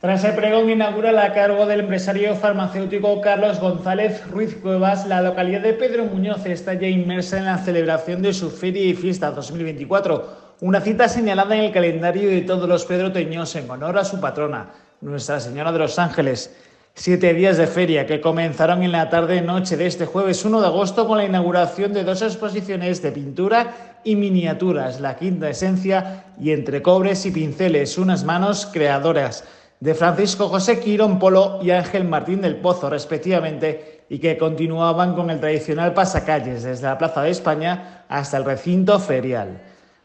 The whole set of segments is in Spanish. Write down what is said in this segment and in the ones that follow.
Tras el pregón inaugural a cargo del empresario farmacéutico Carlos González Ruiz Cuevas, la localidad de Pedro Muñoz está ya inmersa en la celebración de su Feria y Fiesta 2024, una cita señalada en el calendario de todos los pedroteños en honor a su patrona, Nuestra Señora de los Ángeles. Siete días de feria que comenzaron en la tarde-noche de este jueves 1 de agosto con la inauguración de dos exposiciones de pintura y miniaturas, La Quinta Esencia y Entre Cobres y Pinceles, unas manos creadoras de Francisco José Quirón Polo y Ángel Martín del Pozo, respectivamente, y que continuaban con el tradicional pasacalles desde la Plaza de España hasta el recinto ferial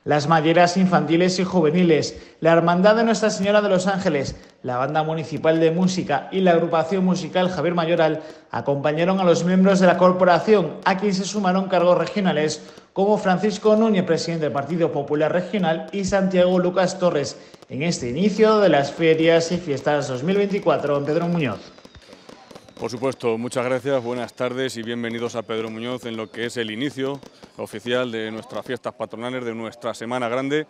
las malleras infantiles y juveniles, la Hermandad de Nuestra Señora de los Ángeles, la Banda Municipal de Música y la agrupación musical Javier Mayoral acompañaron a los miembros de la corporación, a quien se sumaron cargos regionales como Francisco Núñez, presidente del Partido Popular Regional, y Santiago Lucas Torres, en este inicio de las ferias y fiestas 2024 en Pedro Muñoz. Por supuesto, muchas gracias, buenas tardes y bienvenidos a Pedro Muñoz en lo que es el inicio oficial de nuestras fiestas patronales, de nuestra Semana Grande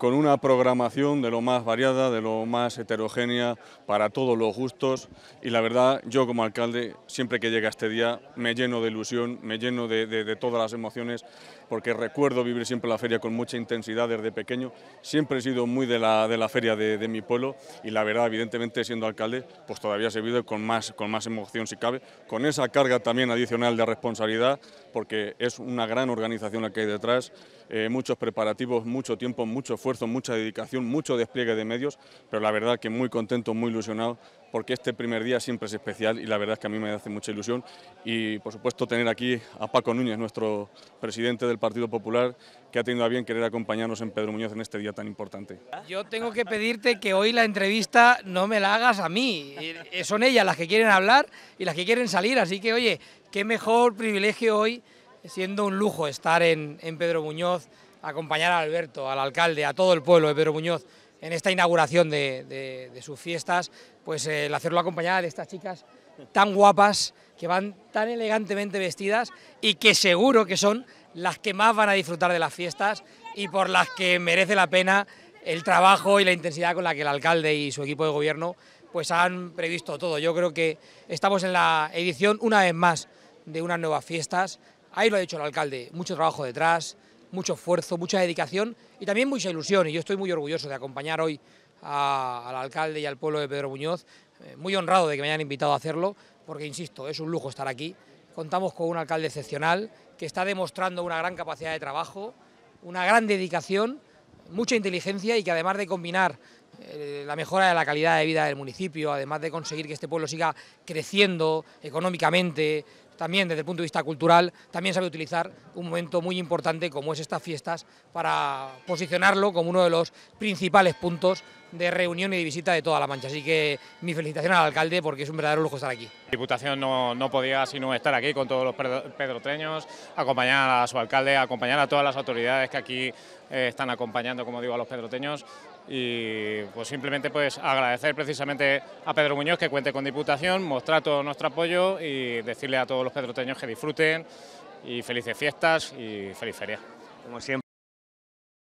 con una programación de lo más variada, de lo más heterogénea, para todos los gustos. Y la verdad, yo como alcalde, siempre que llega este día, me lleno de ilusión, me lleno de, todas las emociones, porque recuerdo vivir siempre la feria con mucha intensidad desde pequeño. Siempre he sido muy de la, de la feria de, mi pueblo y la verdad, evidentemente, siendo alcalde, pues todavía se vive con más, con más emoción si cabe, con esa carga también adicional de responsabilidad, porque es una gran organización la que hay detrás, eh, muchos preparativos, mucho tiempo, mucho esfuerzo mucha dedicación, mucho despliegue de medios, pero la verdad que muy contento, muy ilusionado, porque este primer día siempre es especial y la verdad es que a mí me hace mucha ilusión y por supuesto tener aquí a Paco Núñez, nuestro presidente del Partido Popular, que ha tenido a bien querer acompañarnos en Pedro Muñoz en este día tan importante. Yo tengo que pedirte que hoy la entrevista no me la hagas a mí, eh, son ellas las que quieren hablar y las que quieren salir, así que oye, qué mejor privilegio hoy, siendo un lujo estar en, en Pedro Muñoz, acompañar a Alberto, al alcalde, a todo el pueblo de Pedro Muñoz en esta inauguración de, sus fiestas, pues eh, el hacerlo acompañada de estas chicas tan guapas, que van tan elegantemente vestidas y que seguro que son las que más van a disfrutar de las fiestas y por las que merece la pena el trabajo y la intensidad con la que el alcalde y su equipo de gobierno pues han previsto todo. Yo creo que estamos en la edición una vez más de unas nuevas fiestas. Ahí lo ha dicho el alcalde, mucho trabajo detrás, mucho esfuerzo, mucha dedicación y también mucha ilusión. Y yo estoy muy orgulloso de acompañar hoy al alcalde y al pueblo de Pedro Muñoz, eh, muy honrado de que me hayan invitado a hacerlo, porque insisto, es un lujo estar aquí. Contamos con un alcalde excepcional que está demostrando una gran capacidad de trabajo, una gran dedicación, mucha inteligencia y que además de combinar la mejora de la calidad de vida del municipio, además de conseguir que este pueblo siga creciendo económicamente, también desde el punto de vista cultural, también sabe utilizar un momento muy importante como es estas fiestas para posicionarlo como uno de los principales puntos de reunión y de visita de toda La Mancha. Así que mi felicitación al alcalde porque es un verdadero lujo estar aquí. La Diputación no, no podía sino estar aquí con todos los pedrotreños, acompañar a su alcalde, acompañar a todas las autoridades que aquí eh, están acompañando, como digo, a los pedroteños y pues simplemente pues agradecer precisamente a Pedro Muñoz que cuente con Diputación, mostrar todo nuestro apoyo y decirle a todos los pedroteños que disfruten y felices fiestas y feliz feria. Como siempre.